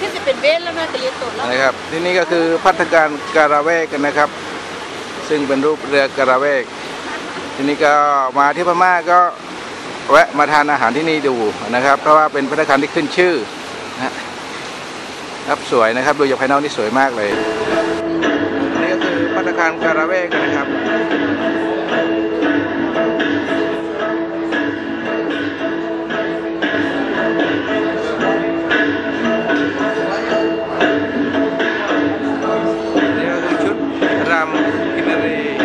ที่จะเป็นเบสแล้วนะแต่เรียนตดแล้วนะครับที่นี่ก็คือพัฒการการาเวกกันนะครับ ซึ่งเป็นรูปเรือการาเวก ทีนี้ก็มาที่พม่าก็แวะมาทานอาหารที่นี่ดูนะครับ เพราะว่าเป็นพัฒการที่ขึ้นชื่อนะฮะครับสวยนะครับดูจากภายนอกนี่สวยมากเลยนี่ก็คือพัฒการการาเวกนะครับ Instagram dari